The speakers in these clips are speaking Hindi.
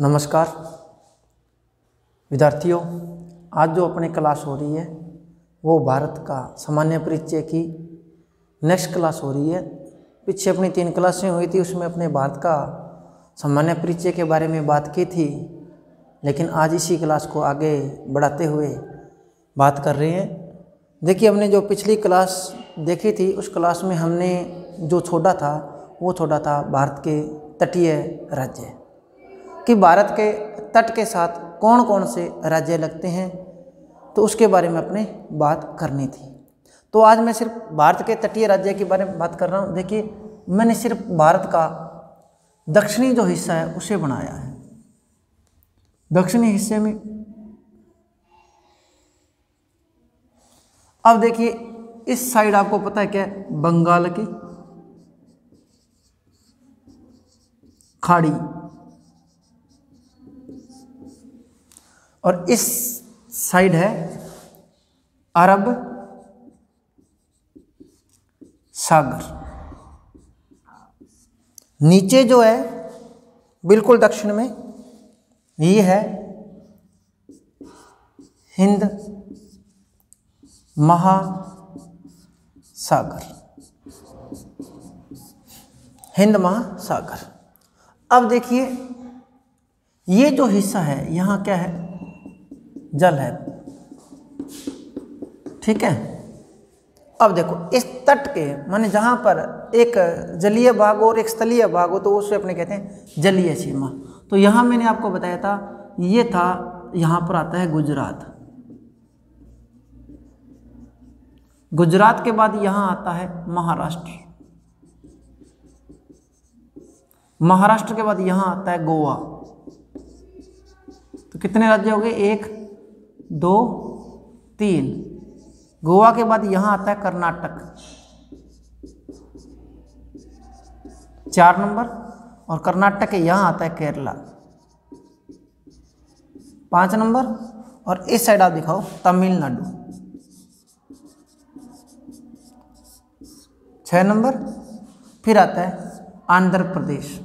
नमस्कार। विद्यार्थियों, आज जो अपनी क्लास हो रही है, वो भारत का सामान्य परिचय की नेक्स्ट क्लास हो रही है। पीछे अपनी तीन क्लासें हुई थी, उसमें अपने भारत का सामान्य परिचय के बारे में बात की थी, लेकिन आज इसी क्लास को आगे बढ़ाते हुए बात कर रहे हैं। देखिए, हमने जो पिछली क्लास देखी थी, उस क्लास में हमने जो छोड़ा था, वो छोड़ा था भारत के तटीय राज्य। कि भारत के तट के साथ कौन कौन से राज्य लगते हैं? तो उसके बारे में अपने बात करनी थी। तो आज मैं सिर्फ़ भारत के तटीय राज्य के बारे में बात कर रहा हूँ। देखिए, मैंने सिर्फ़ भारत का दक्षिणी जो हिस्सा है, उसे बनाया है। दक्षिणी हिस्से में अब देखिए, इस साइड आपको पता है क्या बंगाल की खाड़ी। और इस साइड है अरब सागर। नीचे जो है, बिल्कुल दक्षिण में, ये है हिंद महासागर। हिंद महासागर। अब देखिए, ये जो हिस्सा है, यहाँ क्या है? जल है। ठीक है? अब देखो, इस तट के, माने जहाँ पर एक जलीय भाग और एक स्थलीय भाग हो तो उसे अपने कहते हैं जलीय सीमा। तो यहाँ मैंने आपको बताया था, ये था, यहाँ पर आता है गुजरात। गुजरात के बाद यहाँ आता है महाराष्ट्र। महाराष्ट्र के बाद यहाँ आता है गोवा। तो कितने राज्य हो गए? एक दो, तीन। गोवा के बाद यहाँ आता है कर्नाटक। चार नंबर। और कर्नाटक के यहाँ आता है केरला। पाँच नंबर। और इस साइड आप दिखाओ, तमिलनाडु। छः नंबर। फिर आता है आंध्र प्रदेश।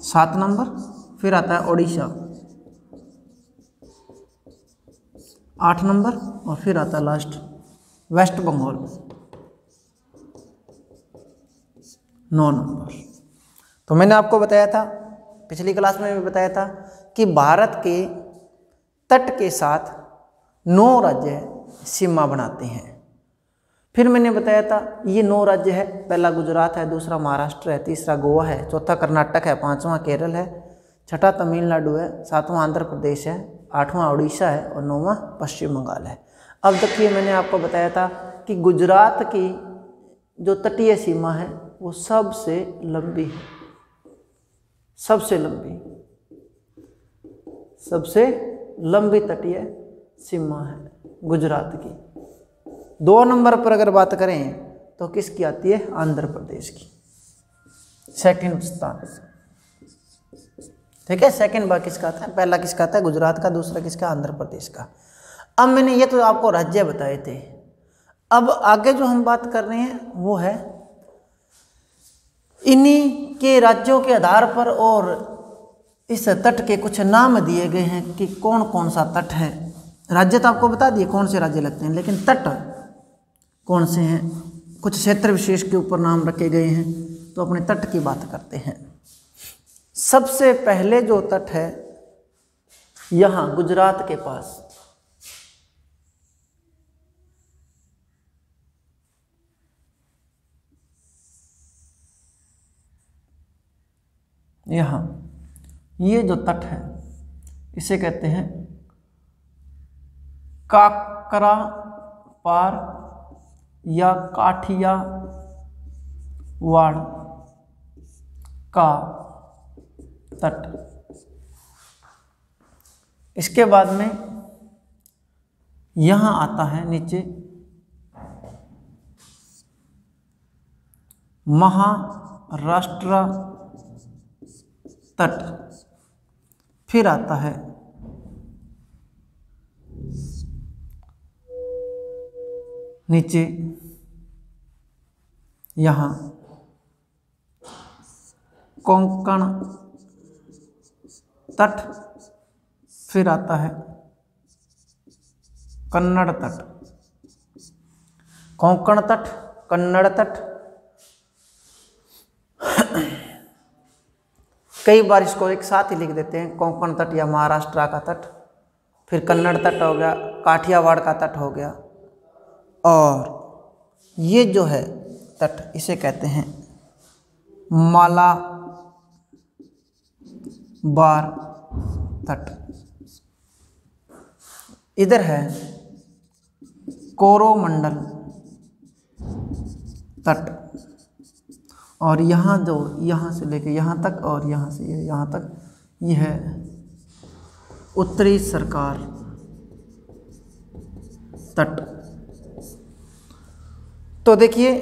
सात नंबर। फिर आता है ओडिशा। आठ नंबर और फिर आता है लास्ट वेस्ट बंगाल नौ नंबर। तो मैंने आपको बताया था, पिछली क्लास में भी बताया था कि भारत के तट के साथ नौ राज्य सीमा बनाते हैं। फिर मैंने बताया था, ये नौ राज्य है, पहला गुजरात है, दूसरा महाराष्ट्र है, तीसरा गोवा है, चौथा कर्नाटक है, पांचवा केरल है छठा तमिलनाडु है, सातवां आंध्र प्रदेश है, आठवां उड़ीसा है और नौवां पश्चिम बंगाल है। अब देखिए मैंने आपको बताया था कि गुजरात की जो तटीय सीमा है, वो सबसे लंबी है। सबसे लंबी सबसे लंबी तटीय सीमा है गुजरात की। दो नंबर पर अगर बात करें तो किसकी आती है? आंध्र प्रदेश की। सेकंड स्थान। ठीक है सेकंड बार किसका आता है पहला किसका आता है गुजरात का, दूसरा किसका? आंध्र प्रदेश का। अब मैंने ये तो आपको राज्य बताए थे। अब आगे जो हम बात कर रहे हैं, वो है इन्हीं के राज्यों के आधार पर और इस तट के कुछ नाम दिए गए हैं कि कौन कौन सा तट है। राज्य तो आपको बता दिए कौन से राज्य लगते हैं, लेकिन तट कौन से हैं? कुछ क्षेत्र विशेष के ऊपर नाम रखे गए हैं तो अपने तट की बात करते हैं। सबसे पहले जो तट है, यहाँ गुजरात के पास। यहाँ, ये जो तट है, इसे कहते हैं काकरा पार या काठिया वाड़ का तट। इसके बाद में यहाँ आता है नीचे महाराष्ट्र तट। फिर आता है नीचे यहाँ कोंकण तट फिर आता है। कन्नड़ तट। कोंकण तट, कन्नड़ तट। कई बार इसको एक साथ ही लिख देते हैं, कोंकण तट या महाराष्ट्र का तट। फिर कन्नड़ तट हो गया, काठियावाड़ का तट हो गया। और ये जो है तट, इसे कहते हैं माला बार तट। इधर है कोरोमंडल तट। और यहाँ जो, यहाँ से लेके यहाँ तक और यहाँ से यहाँ तक यह है उत्तरी सरकार तट। तो देखिए,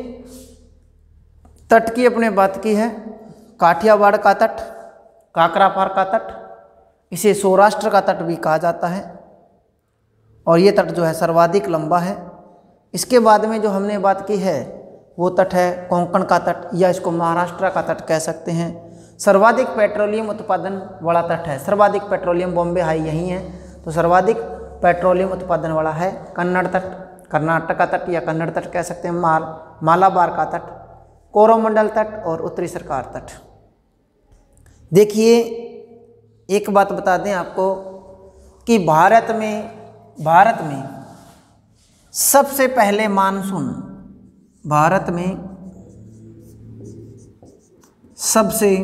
तट की अपने बात की है, काठियावाड़ का तट। काकरापार का तट, इसे सौराष्ट्र का तट भी कहा जाता है। और ये तट जो है सर्वाधिक लंबा है। इसके बाद में जो हमने बात की है, वो तट है कोंकण का तट, या इसको महाराष्ट्र का तट कह सकते हैं। सर्वाधिक पेट्रोलियम उत्पादन वाला तट है। सर्वाधिक पेट्रोलियम बॉम्बे हाई यही है तो सर्वाधिक पेट्रोलियम उत्पादन वाला है कन्नड़ तट, कर्नाटक का तट या कन्नड़ तट कह सकते हैं। माल, मालाबार का तट, कोरोमंडल तट और उत्तरी सरकार तट। देखिए, एक बात बता दें आपको कि भारत में भारत में सबसे पहले मानसून भारत में सबसे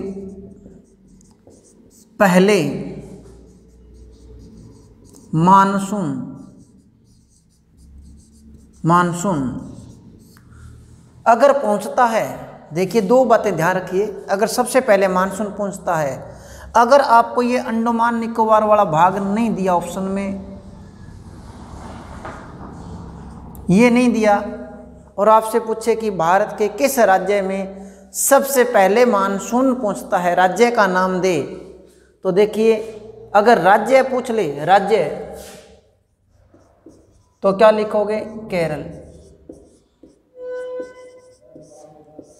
पहले मानसून मानसून अगर पहुँचता है देखिए, दो बातें ध्यान रखिए। अगर सबसे पहले मानसून पहुँचता है, अगर आपको ये अंडमान निकोबार वाला भाग नहीं दिया ऑप्शन में, ये नहीं दिया, और आपसे पूछे कि भारत के किस राज्य में सबसे पहले मानसून पहुँचता है, राज्य का नाम दे तो देखिए, अगर राज्य पूछ ले, राज्य तो क्या लिखोगे? केरल।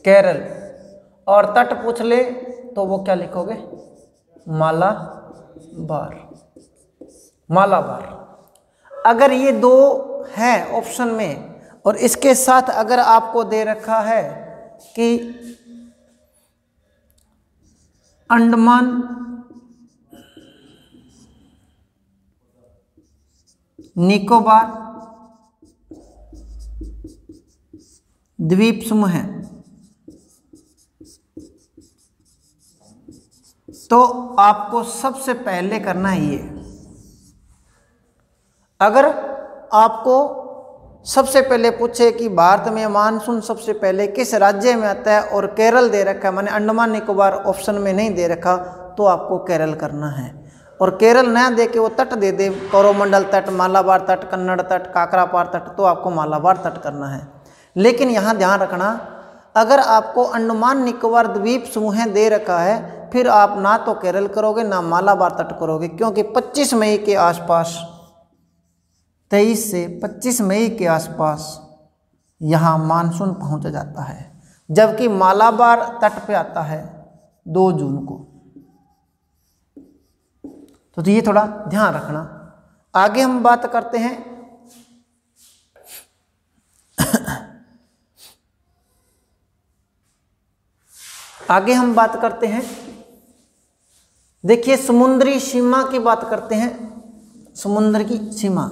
केरल। और तट पूछ ले तो वो क्या लिखोगे? मालाबार। मालाबार। अगर ये दो हैं ऑप्शन में, और इसके साथ अगर आपको दे रखा है कि अंडमान, निकोबार, द्वीप समूह है। तो आपको सबसे पहले करना ये। अगर आपको सबसे पहले पूछे कि भारत में मानसून सबसे पहले किस राज्य में आता है और केरल दे रखा है, मैंने अंडमान निकोबार ऑप्शन में नहीं दे रखा तो आपको केरल करना है। और केरल नया दे के वो तट दे दे कोरोमंडल तट, मालाबार तट, कन्नड़ तट, काकरापार तट तो आपको मालाबार तट करना है। लेकिन यहाँ ध्यान रखना, अगर आपको अंडमान निकोबार द्वीप समूह दे रखा है फिर आप ना तो केरल करोगे, ना मालाबार तट करोगे, क्योंकि 25 मई के आसपास 23 से 25 मई के आसपास यहाँ मानसून पहुँच जाता है। जबकि मालाबार तट पे आता है 2 जून को। तो ये थोड़ा ध्यान रखना। आगे हम बात करते हैं। आगे हम बात करते हैं। देखिए, समुद्री सीमा की बात करते हैं। समुद्र की सीमा।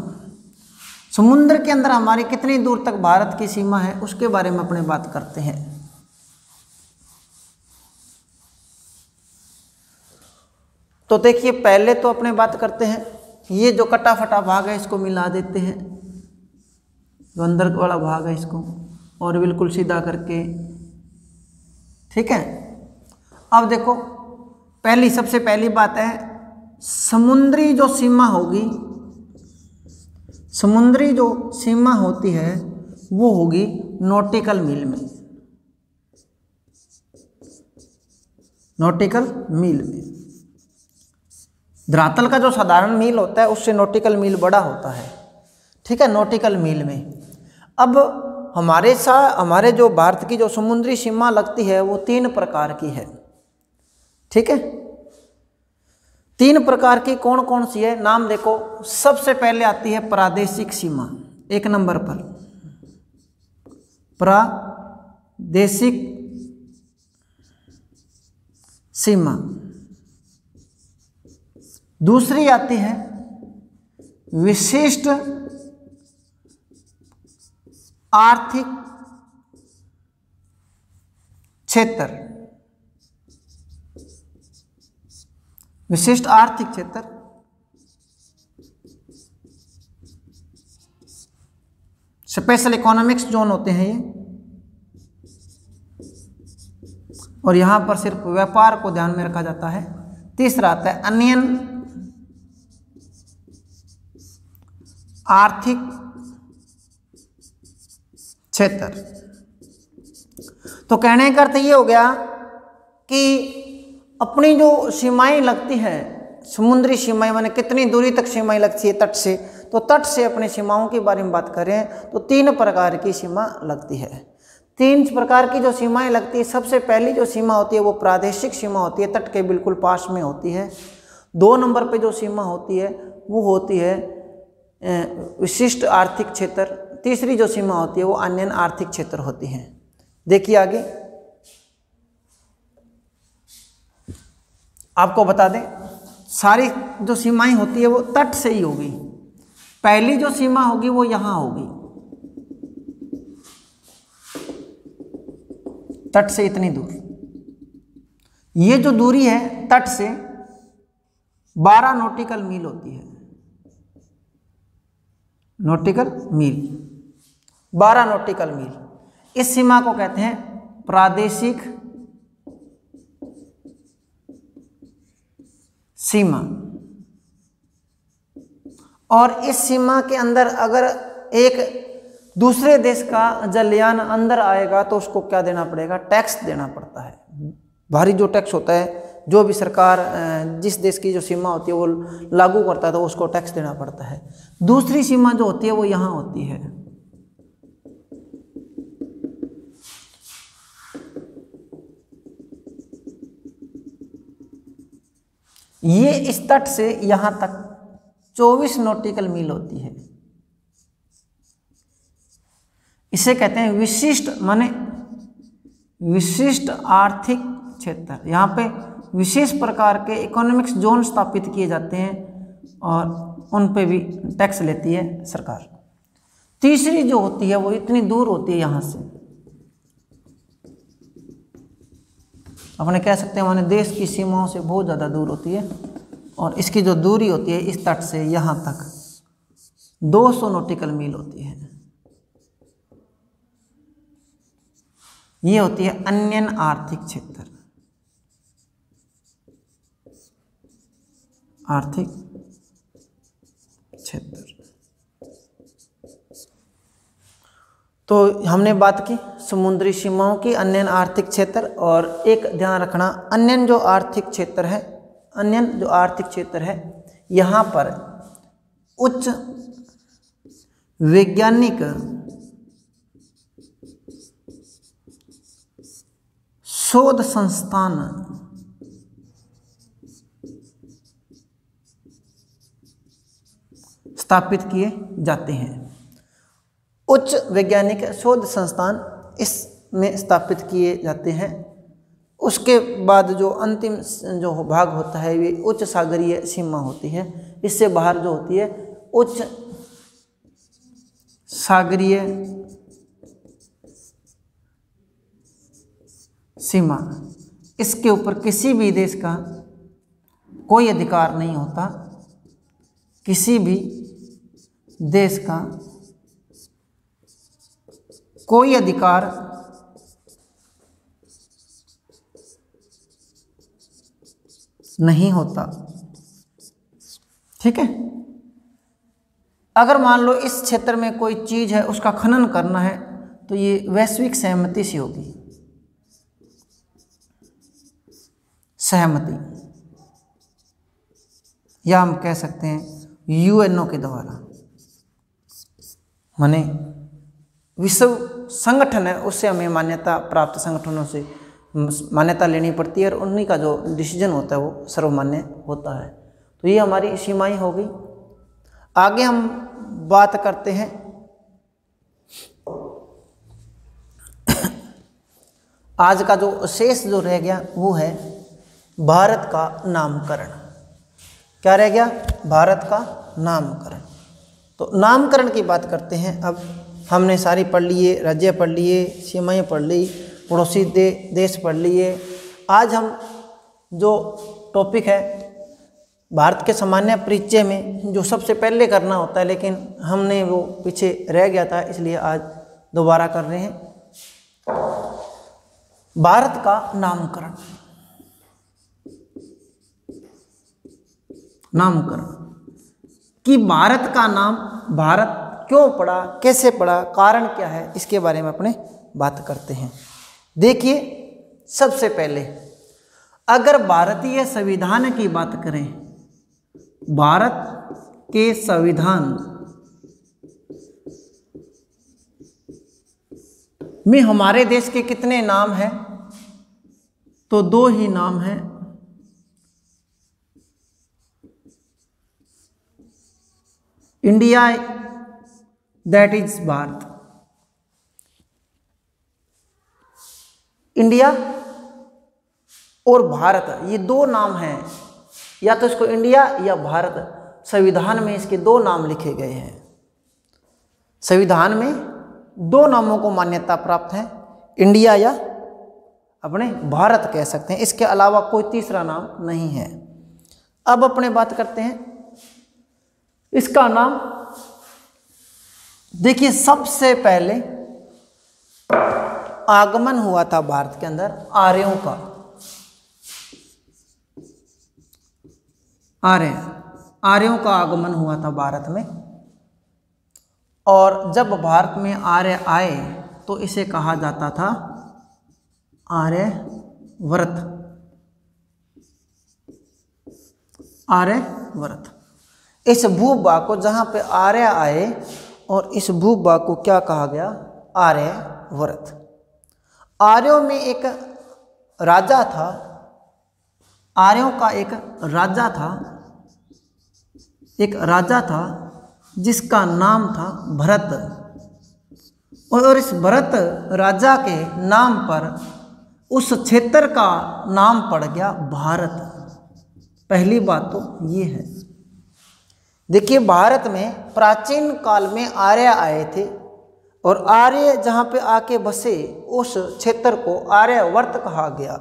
समुद्र के अंदर हमारे कितनी दूर तक भारत की सीमा है, उसके बारे में अपने बात करते हैं। तो देखिए, पहले तो अपने बात करते हैं। ये जो कटा फटा भाग है, इसको मिला देते हैं। जो अंदर वाला भाग है इसको, और बिल्कुल सीधा करके। ठीक है? अब देखो पहली, सबसे पहली बात है, समुद्री जो सीमा होगी, समुद्री जो सीमा होती है, वो होगी नोटिकल मील में। नोटिकल मील में। धरातल का जो साधारण मील होता है, उससे नोटिकल मील बड़ा होता है। ठीक है, नोटिकल मील में। अब हमारे सा, हमारे जो भारत की जो समुद्री सीमा लगती है, वो तीन प्रकार की है। ठीक है? तीन प्रकार की कौन कौन सी है? नाम देखो। सबसे पहले आती है प्रादेशिक सीमा, एक नंबर पर। प्रादेशिक सीमा। दूसरी आती है विशिष्ट आर्थिक क्षेत्र। विशिष्ट आर्थिक क्षेत्र। स्पेशल इकोनॉमिक्स जोन होते हैं ये। और यहाँ पर सिर्फ़ व्यापार को ध्यान में रखा जाता है। तीसरा आता है अन्यन आर्थिक क्षेत्र। तो कहने का अर्थ ये हो गया कि अपनी जो सीमाएँ लगती हैं, समुद्री सीमाएँ, मैंने कितनी दूरी तक सीमाएँ लगती है तट से तो तट से अपनी सीमाओं के बारे में बात करें तो तीन प्रकार की सीमा लगती है। तीन प्रकार की जो सीमाएँ लगती है, सबसे पहली जो सीमा होती है वो प्रादेशिक सीमा होती है, तट के बिल्कुल पास में होती है। दो नंबर पे जो सीमा होती है, वो होती है विशिष्ट आर्थिक क्षेत्र। तीसरी जो सीमा होती है, वो अन्य आर्थिक क्षेत्र होती है। देखिए आगे। आपको बता दें, सारी जो सीमाएँ होती है वो तट से ही होगी। पहली जो सीमा होगी वो यहाँ होगी। तट से इतनी दूर। ये जो दूरी है तट से 12 नोटिकल मील होती है। Nautical mile. 12 nautical mile. इस सीमा को कहते हैं प्रादेशिक सीमा। और इस सीमा के अंदर अगर एक दूसरे देश का जलयान अंदर आएगा तो उसको क्या देना पड़ेगा? टैक्स देना पड़ता है। भारी जो टैक्स होता है, जो भी सरकार जिस देश की जो सीमा होती है वो लागू करता है तो उसको टैक्स देना पड़ता है। दूसरी सीमा जो होती है वो यहाँ होती है। ये इस तट से यहाँ तक 24 नोटिकल मील होती है। इसे कहते हैं विशिष्ट, माने विशिष्ट आर्थिक क्षेत्र। यहाँ पे विशेष प्रकार के इकोनॉमिक्स जोन स्थापित किए जाते हैं और उन पे भी टैक्स लेती है सरकार। तीसरी जो होती है, वो इतनी दूर होती है यहाँ से। अपने कह सकते हैं, माने देश की सीमाओं से बहुत ज़्यादा दूर होती है और इसकी जो दूरी होती है, इस तट से यहाँ तक 200 नोटिकल मील होती है। ये होती है अन्य आर्थिक क्षेत्र। आर्थिक क्षेत्र। तो हमने बात की समुद्री सीमाओं की अन्य आर्थिक क्षेत्र और एक ध्यान रखना अन्य जो आर्थिक क्षेत्र है अन्य जो आर्थिक क्षेत्र है, यहाँ पर उच्च वैज्ञानिक शोध संस्थान स्थापित किए जाते हैं। उच्च वैज्ञानिक शोध संस्थान इसमें स्थापित किए जाते हैं। उसके बाद जो अंतिम जो भाग होता है वे उच्च सागरीय सीमा होती है। इससे बाहर जो होती है, उच्च सागरीय सीमा। इसके ऊपर किसी भी देश का कोई अधिकार नहीं होता। किसी भी देश का कोई अधिकार नहीं होता। ठीक है? अगर मान लो इस क्षेत्र में कोई चीज़ है, उसका खनन करना है तो ये वैश्विक सहमति से होगी। सहमति। या हम कह सकते हैं, यूएनओ के द्वारा। माने विश्व संगठन है, उससे हमें मान्यता प्राप्त संगठनों से मान्यता लेनी पड़ती है और उन्हीं का जो डिसीज़न होता है वो सर्वमान्य होता है। तो ये हमारी सीमाएँ हो गई। आगे हम बात करते हैं। आज का जो शेष जो रह गया वो है भारत का नामकरण। क्या रह गया? भारत का नामकरण। तो नामकरण की बात करते हैं अब। हमने सारी पढ़ लिए राज्य पढ़ लिए सीमाएँ पढ़ ली पड़ोसी दे, देश पढ़ लिए। आज हम जो टॉपिक है भारत के सामान्य परिचय में जो सबसे पहले करना होता है लेकिन हमने वो पीछे रह गया था इसलिए आज दोबारा कर रहे हैं। भारत का नामकरण। नामकरण। कि भारत का नाम भारत क्यों पड़ा कैसे पड़ा कारण क्या है, इसके बारे में अपने बात करते हैं। देखिए, सबसे पहले, अगर भारतीय संविधान की बात करें, भारत के संविधान में हमारे देश के कितने नाम हैं तो दो ही नाम हैं। India that is Bharat India और भारत, ये दो नाम हैं। या तो इसको इंडिया या भारत, संविधान में इसके दो नाम लिखे गए हैं। संविधान में दो नामों को मान्यता प्राप्त है इंडिया या अपने भारत कह सकते हैं। इसके अलावा कोई तीसरा नाम नहीं है। अब अपने बात करते हैं। इसका नाम देखिए, सबसे पहले आगमन हुआ था भारत के अंदर, आर्यों का। आर्य, आर्यों का आगमन हुआ था भारत में। और जब भारत में आर्य आए तो इसे कहा जाता था आर्य व्रत। आर्य व्रत। इस भूभाग को जहाँ पे आर्य आए और इस भूभाग को क्या कहा गया? आर्य व्रत। आर्यों में एक राजा था। आर्यों का एक राजा था। एक राजा था जिसका नाम था भरत। और इस भरत राजा के नाम पर उस क्षेत्र का नाम पड़ गया भारत। पहली बात तो ये है। देखिए, भारत में प्राचीन काल में आर्य आए थे और आर्य जहाँ पे आके बसे, उस क्षेत्र को आर्यवर्त कहा गया।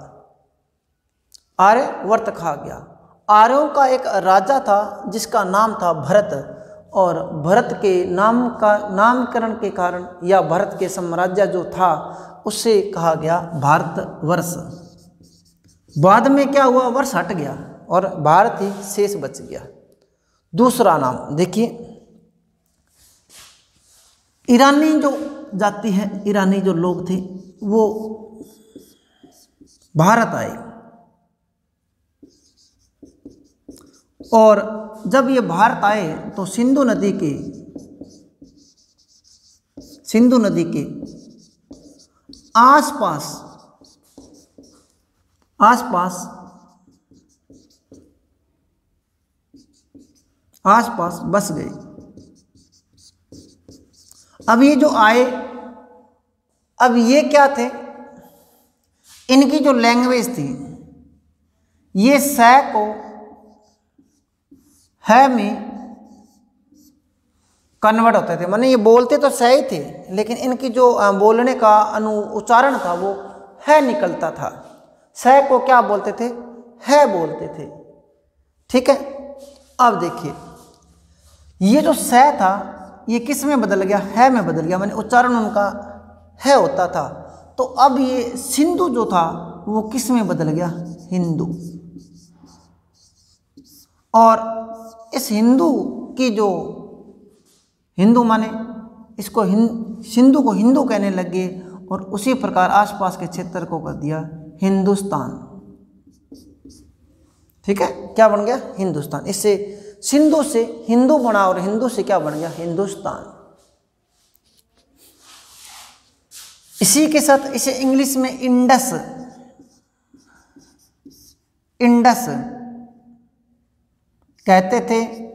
आर्यवर्त कहा गया। आर्यों का एक राजा था, जिसका नाम था भरत और भरत के नाम का, नामकरण के कारण या भरत के साम्राज्य जो था उससे कहा गया भारतवर्ष। बाद में क्या हुआ? वर्ष हट गया और भारत ही शेष बच गया। दूसरा नाम, देखिए। ईरानी जो जाति है, ईरानी जो लोग थे, वो भारत आए। और जब ये भारत आए तो सिंधु नदी के, सिंधु नदी के आसपास आसपास आसपास बस गए अब ये जो आए, अब ये क्या थे? इनकी जो लैंग्वेज थी, ये स को है में कन्वर्ट होते थे। माने ये बोलते तो सही थे, लेकिन इनकी जो बोलने का अनु उच्चारण था, वो है निकलता था। स को क्या बोलते थे? है बोलते थे। ठीक है? अब देखिए। ये जो स था, ये किसमें बदल गया? है में बदल गया। मैंने उच्चारण उनका है होता था। तो अब ये सिंधु जो था, वो किसमें बदल गया? हिंदू। और इस हिंदू की जो हिंदू माने, इसको हिंद सिंधु को हिंदू कहने लग गए और उसी प्रकार आसपास के क्षेत्र को कर दिया हिंदुस्तान। ठीक है? क्या बन गया? हिंदुस्तान। इससे सिंधु से हिंदू बना और हिंदू से क्या बन गया? हिंदुस्तान। इसी के साथ इसे इंग्लिश में इंडस। इंडस। कहते थे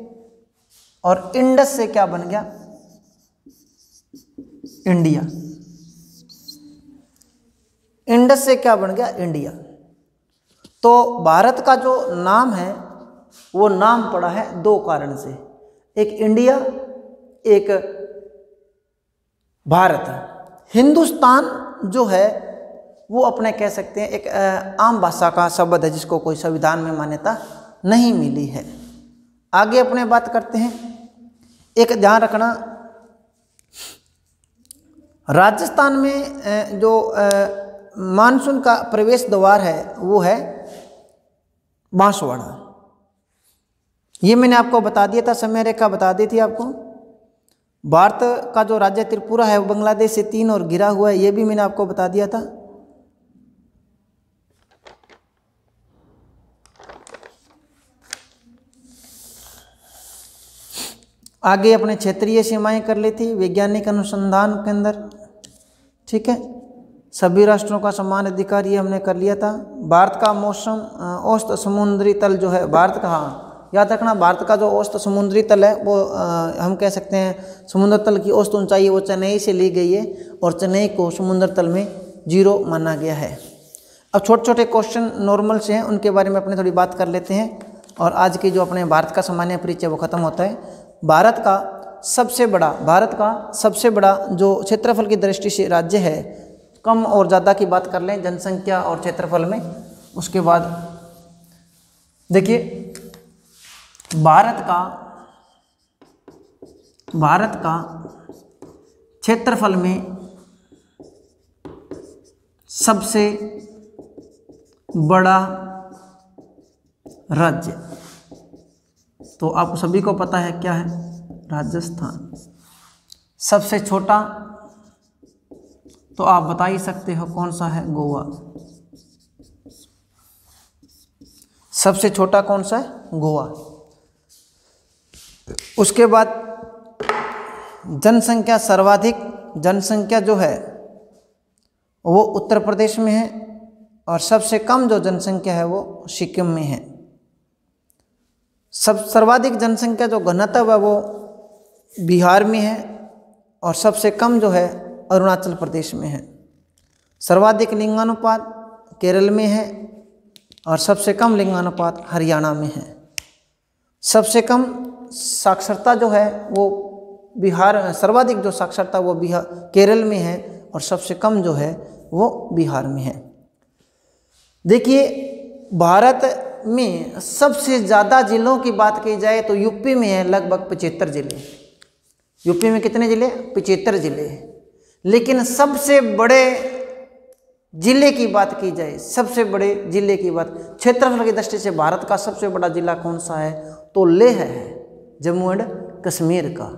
और इंडस से क्या बन गया? इंडिया। इंडस से क्या बन गया? इंडिया। तो भारत का जो नाम है वो नाम पड़ा है दो कारण से। एक इंडिया, एक भारत। हिंदुस्तान जो है, वो अपने कह सकते हैं एक आम भाषा का शब्द है जिसको कोई संविधान में मान्यता नहीं मिली है। आगे अपने बात करते हैं। एक ध्यान रखना, राजस्थान में जो मानसून का प्रवेश द्वार है, वो है बांसवाड़ा। ये मैंने आपको बता दिया था, समय रेखा बता दी थी आपको। भारत का जो राज्य त्रिपुरा है, वो बांग्लादेश से तीन और गिरा हुआ है, ये भी मैंने आपको बता दिया था। आगे अपने क्षेत्रीय सीमाएँ कर ली थी, वैज्ञानिक अनुसंधान के अंदर ठीक है? सभी राष्ट्रों का समान अधिकार ये हमने कर लिया था। भारत का मौसम औस्त समुद्री तल जो है, भारत का हाँ। याद रखना भारत का जो औसत समुद्री तल है वो आ, हम कह सकते हैं समुद्र तल की औसत ऊंचाई वो चेन्नई से ली गई है और चेन्नई को समुद्र तल में ज़ीरो माना गया है। अब छोटे छोटे क्वेश्चन नॉर्मल से हैं उनके बारे में अपने थोड़ी बात कर लेते हैं और आज की जो अपने भारत का सामान्य परिचय वो ख़त्म होता है। भारत का सबसे बड़ा भारत का सबसे बड़ा जो क्षेत्रफल की दृष्टि से राज्य है कम और ज़्यादा की बात कर लें जनसंख्या और क्षेत्रफल में उसके बाद देखिए भारत का भारत का क्षेत्रफल में सबसे बड़ा राज्य। तो आप सभी को पता है क्या है? राजस्थान। सबसे छोटा तो आप बता ही सकते हो कौन सा है? गोवा। सबसे छोटा कौन सा है? गोवा। उसके बाद जनसंख्या सर्वाधिक, जनसंख्या जो है, वो उत्तर प्रदेश में है और सबसे कम जो जनसंख्या है वो सिक्किम में है। सब, सर्वाधिक जनसंख्या जो घनत्व है वो बिहार में है और सबसे कम जो है अरुणाचल प्रदेश में है। सर्वाधिक लिंगानुपात केरल में है और सबसे कम लिंगानुपात हरियाणा में है। सबसे कम साक्षरता जो है, वो बिहार सर्वाधिक जो साक्षरता वो बिहार केरल में है और सबसे कम जो है, वो बिहार में है। देखिए, भारत में सबसे ज़्यादा ज़िलों की बात की जाए तो यूपी में है लगभग पचहत्तर ज़िले। यूपी में कितने ज़िले? पचहत्तर ज़िले। हैं लेकिन सबसे बड़े ज़िले की बात की जाए, सबसे बड़े ज़िले की बात, क्षेत्रफल की दृष्टि से भारत का सबसे बड़ा ज़िला कौन सा है? तो लेह है। जम्मू एंड कश्मीर का,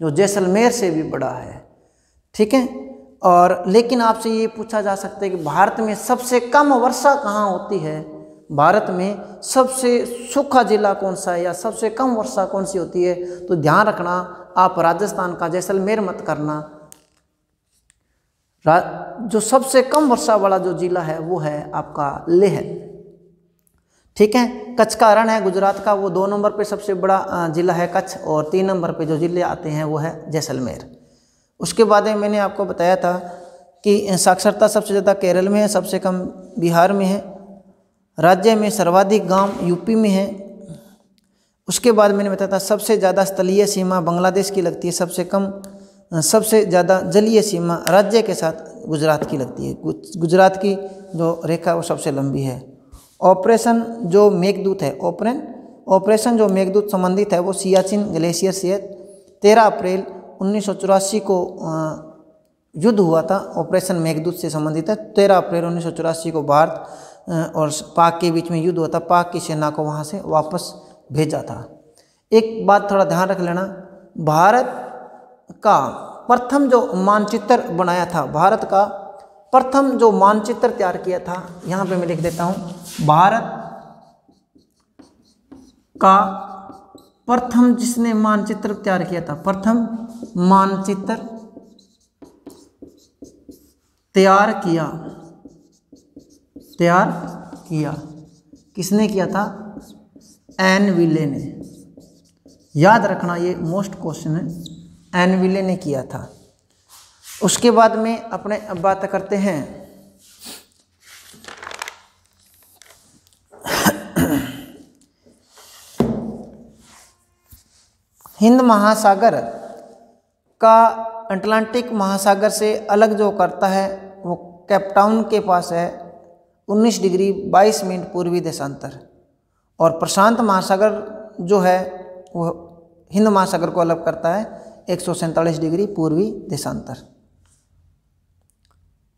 जो जैसलमेर से भी बड़ा है। ठीक है? और लेकिन आपसे ये पूछा जा सकता है कि भारत में सबसे कम वर्षा कहाँ होती है? भारत में सबसे सूखा जिला कौन सा है या सबसे कम वर्षा कौन सी होती है? तो ध्यान रखना, आप राजस्थान का जैसलमेर मत करना। जो सबसे कम वर्षा वाला जो जिला है, वो है आपका लेह। ठीक है? कच्छ का रण है गुजरात का, वो दो नंबर पे सबसे बड़ा ज़िला है कच्छ और तीन नंबर पे जो ज़िले आते हैं वो है जैसलमेर। उसके बाद में मैंने आपको बताया था कि साक्षरता सबसे ज़्यादा केरल में है, सबसे कम बिहार में है, राज्य में सर्वाधिक गाँव यूपी में है। उसके बाद मैंने बताया था सबसे ज़्यादा स्थलीय सीमा बांग्लादेश की लगती है, सबसे कम सबसे ज़्यादा जलीय सीमा राज्य के साथ गुजरात की लगती है। गुजरात की जो रेखा वो सबसे लंबी है। ऑपरेशन जो मेघदूत है, ऑपरेन, ऑपरेशन जो मेघदूत संबंधित है, वो सियाचिन ग्लेशियर से तेरह अप्रैल उन्नीस सौ चौरासी को युद्ध हुआ था। ऑपरेशन मेघदूत से संबंधित है। तेरह अप्रैल उन्नीस सौ चौरासी को भारत और पाक के बीच में युद्ध हुआ था। पाक की सेना को वहाँ से वापस भेजा था। एक बात थोड़ा ध्यान रख लेना, भारत का प्रथम जो मानचित्र बनाया था, भारत का प्रथम जो मानचित्र तैयार किया था, यहाँ पे मैं लिख देता हूँ, भारत का प्रथम जिसने मानचित्र तैयार किया था, प्रथम मानचित्र तैयार किया तैयार किया। किसने किया था? एन विले ने। याद रखना ये मोस्ट क्वेश्चन है। एन विले ने किया था। उसके बाद में अपने अब बात करते हैं। हिंद महासागर का अटलांटिक महासागर से अलग जो करता है, वो कैपटाउन के पास है 19 डिग्री 22 मिनट पूर्वी देशांतर। और प्रशांत महासागर जो है, वो हिंद महासागर को अलग करता है, एक सौ सैंतालीस डिग्री पूर्वी देशांतर।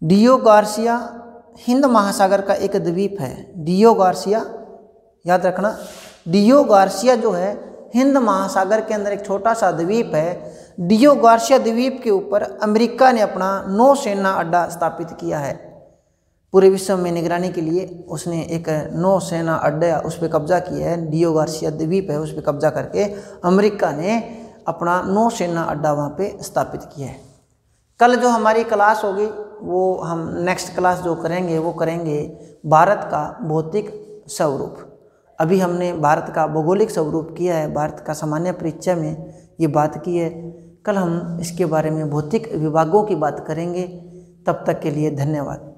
डियो गार्सिया हिंद महासागर का एक द्वीप है। डियो गार्सिया, याद रखना, डियो गार्सिया जो है, हिंद महासागर के अंदर एक छोटा सा द्वीप है। डियो गार्सिया द्वीप के ऊपर अमेरिका ने अपना नौसेना अड्डा स्थापित किया है। पूरे विश्व में निगरानी के लिए उसने एक नौसेना अड्डा उस पर कब्जा किया है। डियो गार्सिया द्वीप है, उस पर कब्जा करके अमेरिका ने अपना नौसेना अड्डा वहाँ पे स्थापित किया है। कल जो हमारी क्लास होगी, वो हम नेक्स्ट क्लास जो करेंगे, वो करेंगे भारत का भौतिक स्वरूप। अभी हमने भारत का भौगोलिक स्वरूप किया है, भारत का सामान्य परिचय में ये बात की है। कल हम इसके बारे में भौतिक विभागों की बात करेंगे। तब तक के लिए धन्यवाद।